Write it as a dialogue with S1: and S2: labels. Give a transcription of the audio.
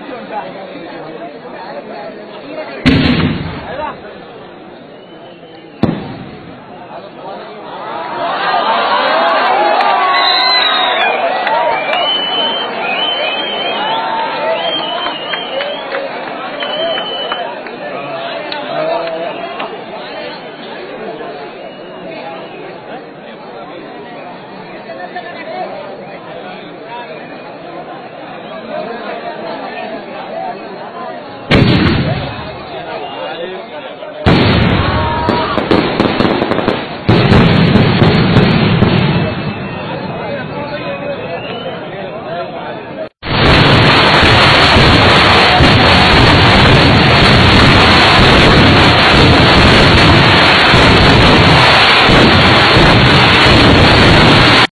S1: 来，就是。